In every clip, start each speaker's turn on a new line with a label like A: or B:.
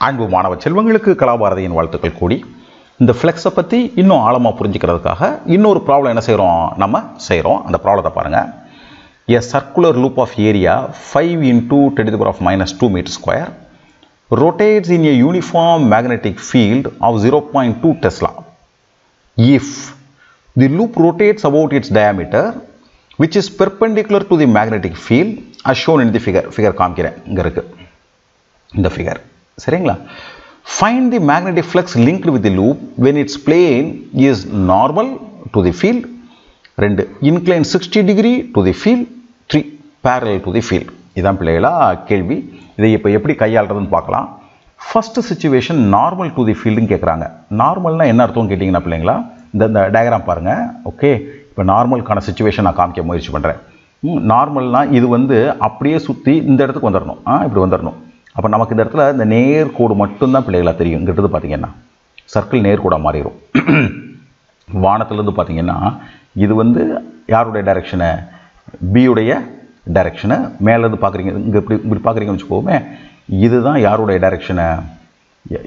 A: அன்பு மாணவ செல்வங்களுக்கு கலாபாரதியின் வாழ்த்துக்கள் கூடி இந்த ஃப்ளெக்ஸை பற்றி இன்னும் ஆழமாக புரிஞ்சுக்கிறதுக்காக இன்னொரு ப்ராப்ளம் என்ன செய்கிறோம் நம்ம செய்கிறோம் அந்த ப்ராப்ளத்தை பாருங்கள் a circular loop of area five into ten to of minus two metre square rotates in a uniform magnetic field of 0.2 Tesla. If the loop rotates about its diameter, which is perpendicular to the magnetic field, as shown in the figure. Figure காமிக்கிறேன் இங்க இருக்கு இந்த figure. சரிங்களா? Find the magnetic flux linked with the loop when its plane is normal to the field ரெண்டு incline sixty degree to the field three parallel to the field இதான் பிள்ளைகளா கேள்வி. இதை இப்போ எப்படி கையாளுறதுன்னு பார்க்கலாம். First situation normal to the ஃபீல்டுன்னு கேட்குறாங்க நார்மல்னா என்ன அர்த்தம் கேட்டிங்கன்னா பிள்ளைங்களா இந்த இந்த டயக்ராம் பாருங்கள் ஓகே இப்போ நார்மலுக்கான சுச்சுவேஷன் நான் காமிக்க முயற்சி பண்ணுறேன் நார்மல்னால் இது வந்து அப்படியே சுற்றி இந்த இடத்துக்கு வந்துடணும் ஆ இப்படி வந்துடணும் அப்போ நமக்கு இந்த இடத்துல இந்த நேர்கோடு மட்டும்தான் பிள்ளைகளாக தெரியும். இங்கிட்டது பார்த்தீங்கன்னா சர்க்கிள் நேர்கோடாக மாறிடும். வானத்துலேருந்து பார்த்தீங்கன்னா இது வந்து யாருடைய டைரெக்ஷனை பியுடைய டைரெக்ஷனை மேலேருந்து பார்க்குறீங்க இங்கே இப்படி இப்படி பார்க்குறீங்கன்னு வச்சுக்கோமே இதுதான் யாருடைய டைரெக்ஷனை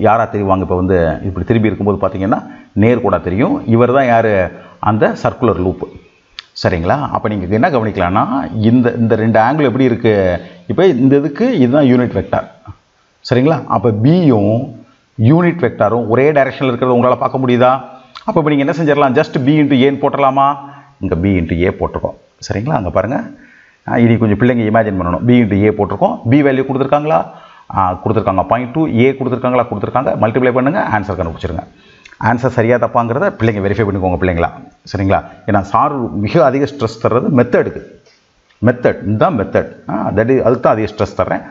A: யாராக தெரிவாங்க? இப்போ வந்து இப்படி திரும்பி இருக்கும்போது பார்த்தீங்கன்னா நேர்கூடாக தெரியும். இவர் தான் யார்? அந்த சர்க்குலர் லூப்பு சரிங்களா? அப்போ நீங்கள் என்ன கவனிக்கலாம்னா இந்த இந்த ரெண்டு ஆங்கிள் எப்படி இருக்குது இப்போ இந்த இதுக்கு இதுதான் யூனிட் வெக்டார் சரிங்களா? அப்போ பியும் யூனிட் வெக்டாரும் ஒரே டைரெக்ஷனில் இருக்கிறத உங்களால் பார்க்க முடியுதா? அப்போ இப்போ நீங்கள் என்ன செஞ்சிடலாம்? ஜஸ்ட் பி இன்ட்டு ஏன்னு போட்டலாமா இங்கே பி இன்ட்டு ஏ போட்டிருக்கோம். சரிங்களா? அங்கே பாருங்கள் இனி கொஞ்சம் பிள்ளைங்க இமேஜின் பண்ணணும். பி இன்ட்டு ஏ போட்டிருக்கோம். பி வேல்யூ கொடுத்துருக்காங்களா? கொடுத்துருக்காங்க. பாயிண்ட் டூ ஏ கொடுத்துருக்காங்களா? கொடுத்துருக்காங்க. மல்டிப்ளை பண்ணுங்கள் ஆன்சர் கண்டுபிடிச்சிருங்க. ஆன்சர் சரியாக தப்பாங்கிறத பிள்ளைங்க வெரிஃபை பண்ணிக்கோங்க பிள்ளைங்களா. சரிங்களா? ஏன்னா சார் மிக அதிக ஸ்ட்ரெஸ் தர்றது மெத்தடுக்கு மெத்தட் இதுதான் மெத்தட் தட் அதுக்கு தான் அதிக ஸ்ட்ரெஸ் தர்றேன்.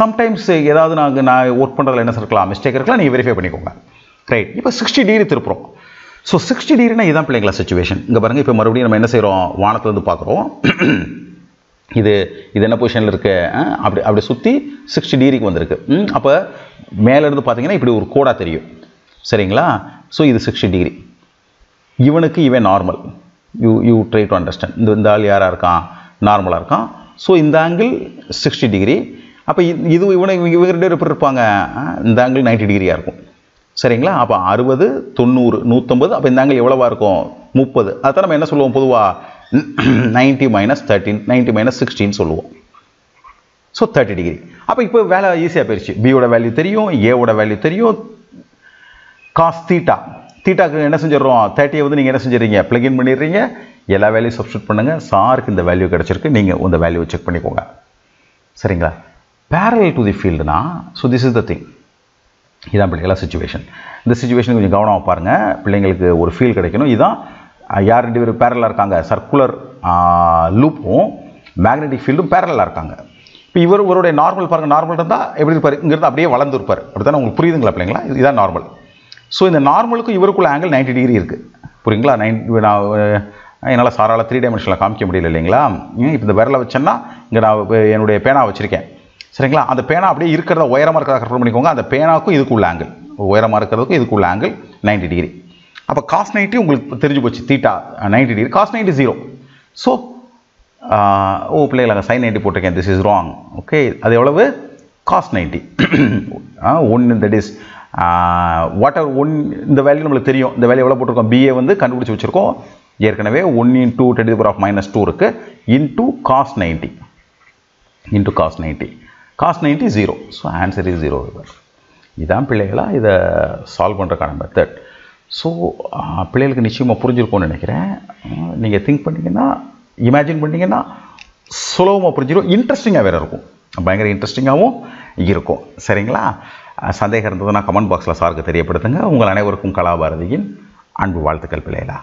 A: சம்டைம்ஸ் ஏதாவது நாங்கள் நான் ஒர்க் பண்ணுறதுல என்ன இருக்கலாம் மிஸ்டேக் இருக்கலாம் நீங்கள் வெரிஃபை பண்ணிக்கோங்க. ரைட் இப்போ சிக்ஸ்டி டிகிரி திருப்புறோம். ஸோ சிக்ஸ்டி டிகிரினா இதுதான் பிள்ளைங்களா சுச்சுவேஷன் இங்கே பாருங்கள் இப்போ மறுபடியும் நம்ம என்ன செய்கிறோம் வானத்துலேருந்து பார்க்குறோம் இது இது என்ன பொசிஷனில் இருக்குது அப்படி அப்படி சுற்றி சிக்ஸ்டி டிகிரிக்கு வந்திருக்கு. அப்போ மேலேருந்து பார்த்தீங்கன்னா இப்படி ஒரு கோடாக தெரியும். சரிங்களா? ஸோ இது சிக்ஸ்டி டிகிரி இவனுக்கு இவன் normal you you try to understand இந்த இந்த ஆள் யாராக இருக்கான்? நார்மலாக இருக்கான். ஸோ இந்த ஆங்கிள் சிக்ஸ்டி டிகிரி அப்போ இது இவனை இவங்க ரெண்டு பேர் எப்படி இருப்பாங்க? இந்த ஆங்கிள் நைன்டி டிகிரியாக இருக்கும். சரிங்களா? அப்போ அறுபது தொண்ணூறு நூற்றம்பது அப்போ இந்த ஆங்கிள் எவ்வளோவா இருக்கும்? முப்பது. அதான் நம்ம என்ன சொல்லுவோம் பொதுவாக ninety minus thirty ninety minus சிக்ஸ்டின்னு சொல்லுவோம். ஸோ தேர்ட்டி டிகிரி அப்போ இப்போ வேலை ஈஸியாக போயிடுச்சு பியோட வேல்யூ தெரியும் ஏவோட வேல்யூ தெரியும் காஸ் தீட்டா தீட்டாக்கு என்ன செஞ்சிடறோம்? தேர்ட்டியை வந்து நீங்கள் என்ன செஞ்சிடறீங்க? ப்ளகின் பண்ணிடுறீங்க. எல்லா வேல்யூ சப்ஸ்டியூட் பண்ணுங்கள் சாருக்கு இந்த வேல்யூ கிடச்சிருக்கு. நீங்கள் இந்த வேல்யூவை செக் பண்ணிக்கோங்க. சரிங்களா? Parallel to the ஃபீல்டுனா so this is the thing இதான் பிள்ளைங்களா சுச்சுவேஷன் இந்த சுச்சுவேஷன் கொஞ்சம் கவனமாக பாருங்கள் பிள்ளைங்களுக்கு ஒரு ஃபீல் கிடைக்கணும். இதுதான் யார் ரெண்டு பேரும் பேரலாக இருக்காங்க? சர்க்குலர் லூப்பும் மேக்னெட்டிக் ஃபீல்டும் பேரலாக இருக்காங்க. இப்போ இவர் இவருடைய நார்மல் பாருங்கள் நார்மல் இருந்தால் எப்படி இருப்பார்? இங்கிருந்து அப்படியே வளர்ந்துருப்பார் அப்படி தானே உங்களுக்கு புரியுதுங்களா பிள்ளைங்களா? இதுதான் நார்மல் ஸோ இந்த நார்மலுக்கும் இவருக்குள்ள ஆங்கிள் நைன்டி டிகிரி இருக்குது புரியுங்களா? நைன் நான் என்னால் சாரால் த்ரீ டைமென்ஷனில் காமிக்க முடியல இல்லைங்களா? இப்போ இந்த விரலை வச்சேன்னா இங்கே நான் என்னுடைய பேனா வச்சுருக்கேன். சரிங்களா? அந்த பேனா அப்படியே இருக்கிறத உயரமாக இருக்கிறத கற்பனை பண்ணிக்கோங்க. அந்த பேனாவுக்கும் இதுக்குள்ள ஆங்கிள் உயரமாக இருக்கிறதுக்கும் இதுக்குள்ள ஆங்கிள் நைன்டி டிகிரி அப்போ காஸ் நைன்ட்டி உங்களுக்கு தெரிஞ்சு போச்சு theta ninety degree cos ninety zero so ஓ பிள்ளைகள் அங்கே சைன் நைன்ட்டி போட்டிருக்கேன். திஸ் இஸ் ராங் ஓகே அது எவ்வளவு? Cos ninety one that is what are one இந்த வேல்யூ நம்மளுக்கு தெரியும். இந்த வேல்யூ எவ்வளோ போட்டிருக்கோம்? பிஏ வந்து கண்டுபிடிச்சி வச்சுருக்கோம். ஏற்கனவே one into ten power of minus two இருக்குது into cos ninety into cos ninety cos ninety zero so answer is zero இதுதான் பிள்ளைகளா இதை சால்வ் பண்ணுறக்கான மெத்தட் ஸோ பிள்ளைகளுக்கு நிச்சயமாக புரிஞ்சிருக்கும்னு நினைக்கிறேன். நீங்கள் திங்க் பண்ணிங்கன்னா இமேஜின் பண்ணிங்கன்னா சுலபமாக புரிஞ்சிடும் இன்ட்ரெஸ்டிங்காக வேறு இருக்கும். பயங்கர இன்ட்ரெஸ்டிங்காகவும் இருக்கும். சரிங்களா? சந்தேகம் இருந்ததுன்னா கமெண்ட் பாக்ஸில் சாருக்கு தெரியப்படுத்துங்க. உங்கள் அனைவருக்கும் கலாபாரதியின் அன்பு வாழ்த்துக்கள் பிள்ளைகளா.